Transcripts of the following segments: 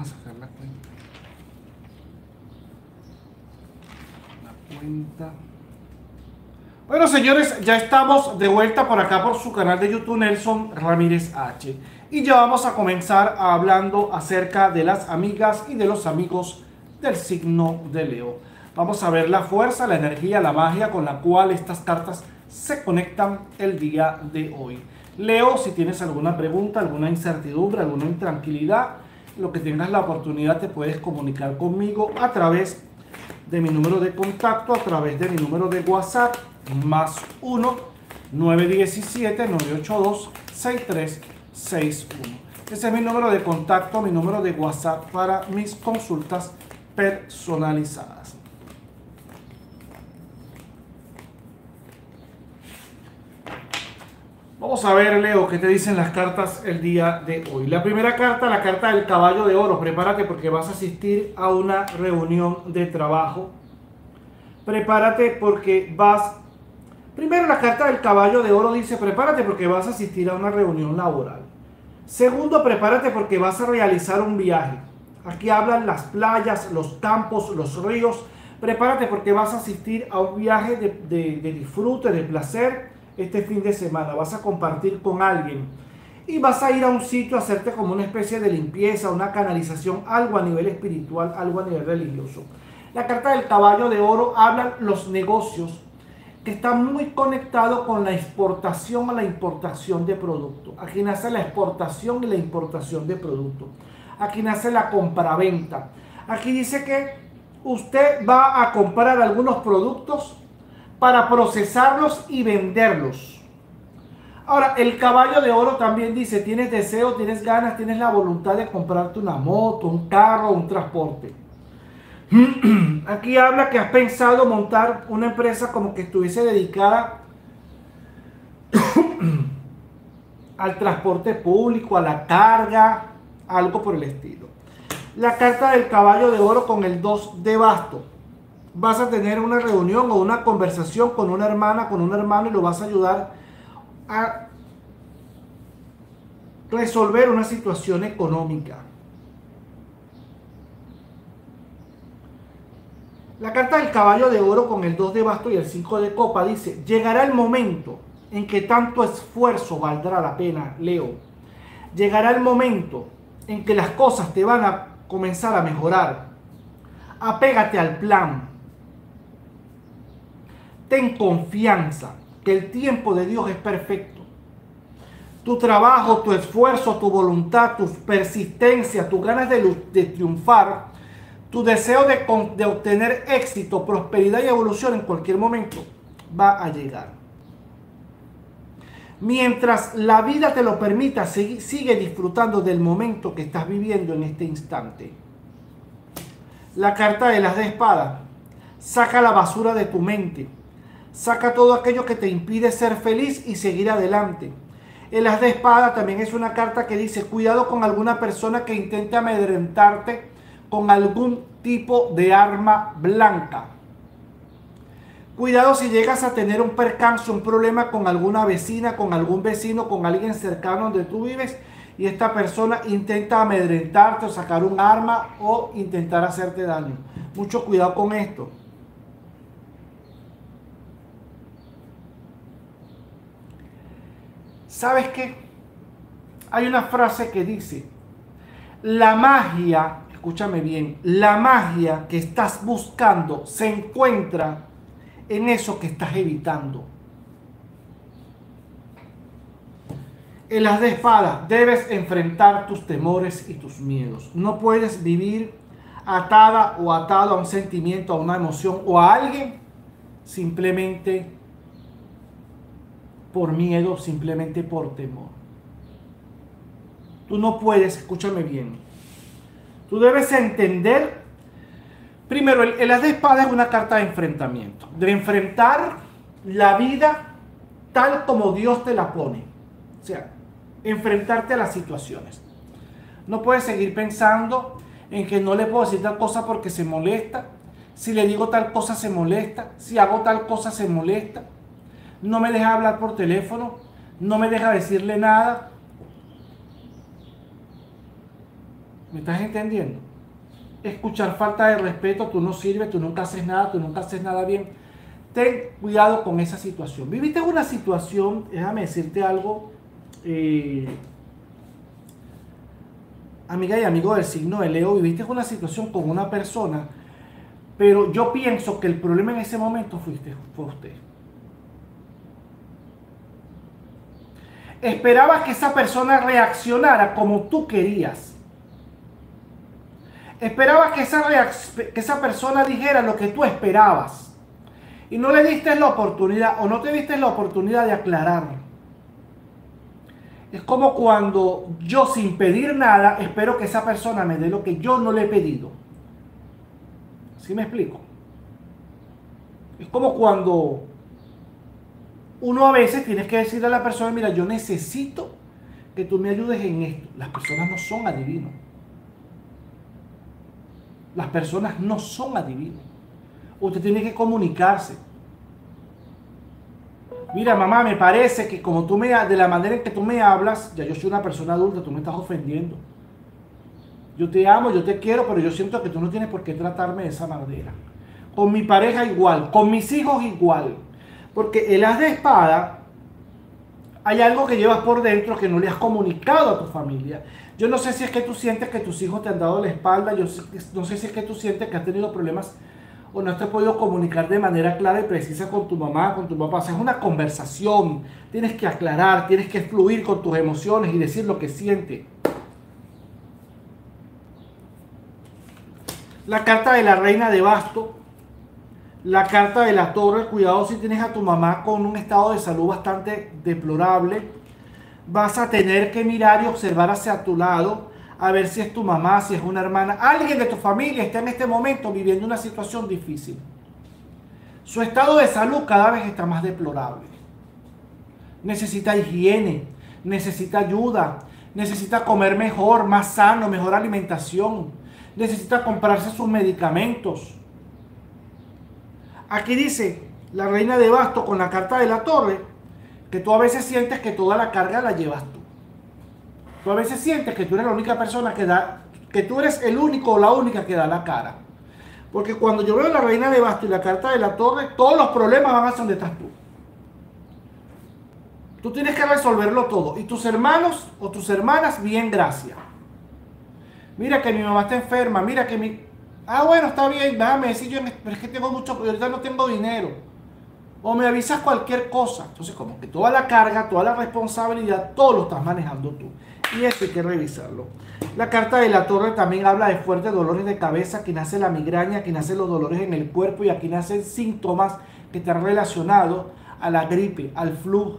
A sacar la cuenta. La cuenta. Bueno, señores, ya estamos de vuelta por acá por su canal de YouTube Nelson Ramírez H. Y ya vamos a comenzar hablando acerca de las amigas y de los amigos del signo de Leo. Vamos a ver la fuerza, la energía, la magia con la cual estas cartas se conectan el día de hoy. Leo, si tienes alguna pregunta, alguna incertidumbre, alguna intranquilidad, lo que tengas la oportunidad te puedes comunicar conmigo a través de mi número de contacto, a través de mi número de WhatsApp, más 1 917 982 6361. Ese es mi número de contacto, mi número de WhatsApp para mis consultas personalizadas. Vamos a ver, Leo, qué te dicen las cartas el día de hoy. La primera carta, la carta del caballo de oro. Prepárate porque vas a asistir a una reunión de trabajo. Prepárate porque vas... Primero, la carta del caballo de oro dice, prepárate porque vas a asistir a una reunión laboral. Segundo, prepárate porque vas a realizar un viaje. Aquí hablan las playas, los campos, los ríos. Prepárate porque vas a asistir a un viaje de, de disfrute, de placer este fin de semana, vas a compartir con alguien y vas a ir a un sitio a hacerte como una especie de limpieza, una canalización, algo a nivel espiritual, algo a nivel religioso. La carta del caballo de oro habla los negocios que están muy conectados con la exportación o la importación de productos. Aquí nace la exportación y la importación de productos. Aquí nace la compraventa. Aquí dice que usted va a comprar algunos productos para procesarlos y venderlos. Ahora, el caballo de oro también dice, tienes deseo, tienes ganas, tienes la voluntad de comprarte una moto, un carro, un transporte. Aquí habla que has pensado montar una empresa como que estuviese dedicada al transporte público, a la carga, algo por el estilo. La carta del caballo de oro con el 2 de basto vas a tener una reunión o una conversación con una hermana, con un hermano y lo vas a ayudar a resolver una situación económica. La carta del caballo de oro con el 2 de basto y el 5 de copa dice, llegará el momento en que tanto esfuerzo valdrá la pena, Leo. Llegará el momento en que las cosas te van a comenzar a mejorar. Apégate al plan, ten confianza que el tiempo de Dios es perfecto. Tu trabajo, tu esfuerzo, tu voluntad, tu persistencia, tus ganas de, triunfar, tu deseo de, de obtener éxito, prosperidad y evolución en cualquier momento va a llegar. Mientras la vida te lo permita, sigue disfrutando del momento que estás viviendo en este instante. La carta de las de espada. Saca la basura de tu mente Saca todo aquello que te impide ser feliz y seguir adelante. El as de espada también es una carta que dice, cuidado con alguna persona que intente amedrentarte con algún tipo de arma blanca. Cuidado si llegas a tener un percance, un problema con alguna vecina, con algún vecino, con alguien cercano donde tú vives y esta persona intenta amedrentarte o sacar un arma o intentar hacerte daño. Mucho cuidado con esto. ¿Sabes qué? Hay una frase que dice, la magia, escúchame bien, la magia que estás buscando se encuentra en eso que estás evitando. En las de espada debes enfrentar tus temores y tus miedos. No puedes vivir atada o atado a un sentimiento, a una emoción o a alguien simplemente por miedo, simplemente por temor. Tú no puedes, escúchame bien. Tú debes entender, primero, el, el as de espada es una carta de enfrentamiento, de enfrentar la vida tal como Dios te la pone. O sea, enfrentarte a las situaciones. No puedes seguir pensando en que no le puedo decir tal cosa porque se molesta. Si le digo tal cosa se molesta. Si hago tal cosa se molesta no me deja hablar por teléfono, no me deja decirle nada. ¿Me estás entendiendo? Escuchar falta de respeto, tú no sirves, tú nunca haces nada, tú nunca haces nada bien. Ten cuidado con esa situación. Viviste una situación, déjame decirte algo, eh, amiga y amigo del signo de Leo, viviste una situación con una persona, pero yo pienso que el problema en ese momento fuiste, fue usted. Esperaba que esa persona reaccionara como tú querías. Esperaba que esa, que esa persona dijera lo que tú esperabas. Y no le diste la oportunidad o no te diste la oportunidad de aclarar. Es como cuando yo sin pedir nada espero que esa persona me dé lo que yo no le he pedido. ¿Sí me explico? Es como cuando uno a veces tienes que decirle a la persona, mira, yo necesito que tú me ayudes en esto. Las personas no son adivinos. Las personas no son adivinos. Usted tiene que comunicarse. Mira, mamá, me parece que como tú me, de la manera en que tú me hablas, ya yo soy una persona adulta, tú me estás ofendiendo. Yo te amo, yo te quiero, pero yo siento que tú no tienes por qué tratarme de esa manera. Con mi pareja igual, con mis hijos igual. Porque el as de espada, hay algo que llevas por dentro que no le has comunicado a tu familia. Yo no sé si es que tú sientes que tus hijos te han dado la espalda, yo no sé si es que tú sientes que has tenido problemas o no te has podido comunicar de manera clara y precisa con tu mamá, con tu papá. O sea, es una conversación, tienes que aclarar, tienes que fluir con tus emociones y decir lo que sientes. La carta de la reina de basto la carta de la torre, cuidado si tienes a tu mamá con un estado de salud bastante deplorable. Vas a tener que mirar y observar hacia tu lado a ver si es tu mamá, si es una hermana. Alguien de tu familia está en este momento viviendo una situación difícil. Su estado de salud cada vez está más deplorable. Necesita higiene, necesita ayuda, necesita comer mejor, más sano, mejor alimentación, necesita comprarse sus medicamentos Aquí dice la reina de basto con la carta de la torre, que tú a veces sientes que toda la carga la llevas tú. Tú a veces sientes que tú eres la única persona que da, que tú eres el único o la única que da la cara. Porque cuando yo veo la reina de basto y la carta de la torre, todos los problemas van a ser donde estás tú. Tú tienes que resolverlo todo. Y tus hermanos o tus hermanas, bien, gracias. Mira que mi mamá está enferma, mira que mi... Ah, bueno, está bien, déjame decir yo, es que tengo mucho, ahorita no tengo dinero. O me avisas cualquier cosa. Entonces, como que toda la carga, toda la responsabilidad, todo lo estás manejando tú. Y esto hay que revisarlo. La carta de la torre también habla de fuertes dolores de cabeza, aquí nace la migraña, aquí nacen los dolores en el cuerpo y aquí nacen síntomas que están relacionados a la gripe, al flu.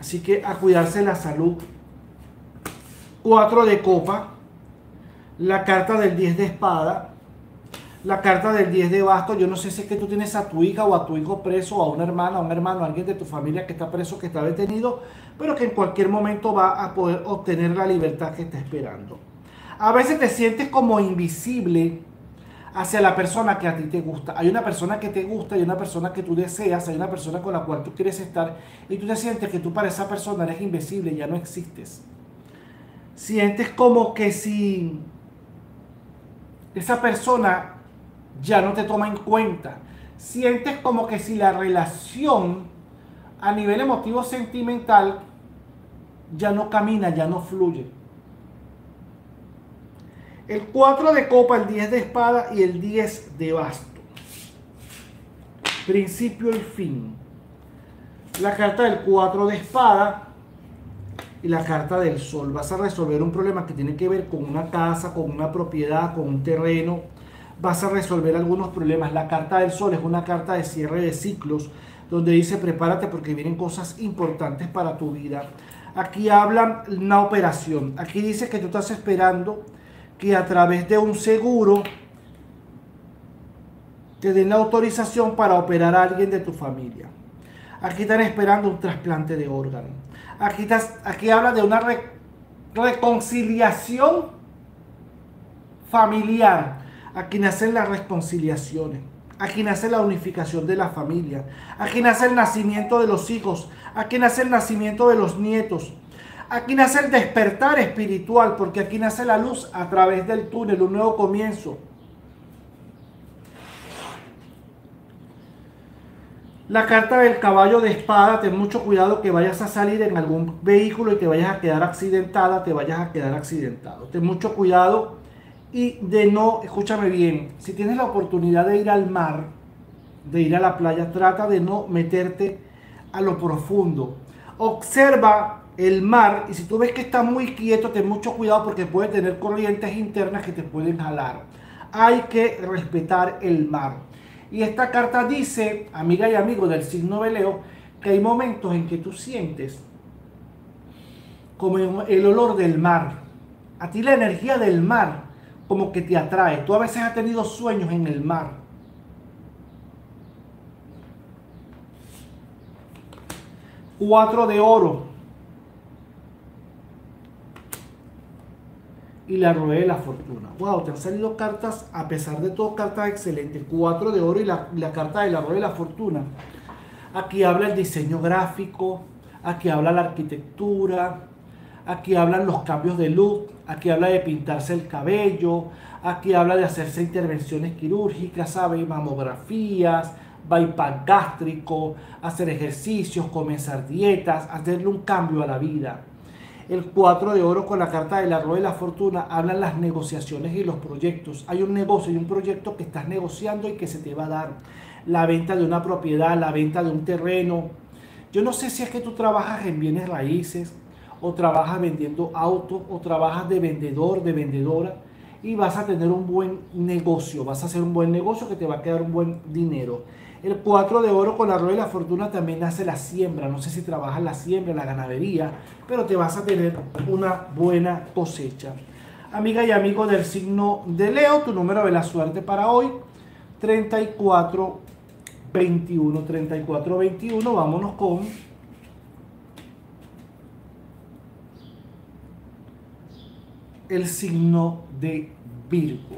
Así que a cuidarse la salud. Cuatro de copa la carta del 10 de espada, la carta del 10 de basto. Yo no sé si es que tú tienes a tu hija o a tu hijo preso, o a una hermana, a un hermano, a alguien de tu familia que está preso, que está detenido, pero que en cualquier momento va a poder obtener la libertad que está esperando. A veces te sientes como invisible hacia la persona que a ti te gusta. Hay una persona que te gusta, hay una persona que tú deseas, hay una persona con la cual tú quieres estar y tú te sientes que tú para esa persona eres invisible, ya no existes. Sientes como que si esa persona ya no te toma en cuenta. Sientes como que si la relación a nivel emotivo sentimental ya no camina, ya no fluye. El 4 de copa, el 10 de espada y el 10 de basto. Principio y fin. La carta del 4 de espada y la carta del sol. Vas a resolver un problema que tiene que ver con una casa, con una propiedad, con un terreno. Vas a resolver algunos problemas. La carta del sol es una carta de cierre de ciclos, donde dice prepárate porque vienen cosas importantes para tu vida. Aquí habla una operación. Aquí dice que tú estás esperando que a través de un seguro te den la autorización para operar a alguien de tu familia. Aquí están esperando un trasplante de órgano Aquí, aquí habla de una reconciliación familiar. Aquí nacen las reconciliaciones. Aquí nace la unificación de la familia. Aquí nace el nacimiento de los hijos. Aquí nace el nacimiento de los nietos. Aquí nace el despertar espiritual, porque aquí nace la luz a través del túnel, un nuevo comienzo. La carta del caballo de espada, ten mucho cuidado que vayas a salir en algún vehículo y te vayas a quedar accidentada, te vayas a quedar accidentado. Ten mucho cuidado y de no, escúchame bien, si tienes la oportunidad de ir al mar, de ir a la playa, trata de no meterte a lo profundo. Observa el mar y si tú ves que está muy quieto, ten mucho cuidado porque puede tener corrientes internas que te pueden jalar. Hay que respetar el mar. Y esta carta dice, amiga y amigo del signo de Leo, que hay momentos en que tú sientes como el olor del mar. A ti la energía del mar como que te atrae. Tú a veces has tenido sueños en el mar. Cuatro de oro. Y la rueda de la fortuna. Wow, te han salido cartas, a pesar de todo, cartas excelentes. Cuatro de oro y la, carta de la rueda de la fortuna. Aquí habla el diseño gráfico, aquí habla la arquitectura, aquí hablan los cambios de luz, aquí habla de pintarse el cabello, aquí habla de hacerse intervenciones quirúrgicas, ¿sabe? Mamografías, bypass gástrico, hacer ejercicios, comenzar dietas, hacerle un cambio a la vida. El 4 de oro con la carta de la rueda de la fortuna hablan las negociaciones y los proyectos. Hay un negocio y un proyecto que estás negociando y que se te va a dar. La venta de una propiedad, la venta de un terreno. Yo no sé si es que tú trabajas en bienes raíces o trabajas vendiendo autos o trabajas de vendedor, de vendedora y vas a tener un buen negocio, vas a hacer un buen negocio que te va a quedar un buen dinero. El 4 de oro con la rueda de la fortuna también hace la siembra. No sé si trabajas la siembra, la ganadería, pero te vas a tener una buena cosecha. Amiga y amigo del signo de Leo, tu número de la suerte para hoy, 34 21. 34 21, vámonos con el signo de Virgo.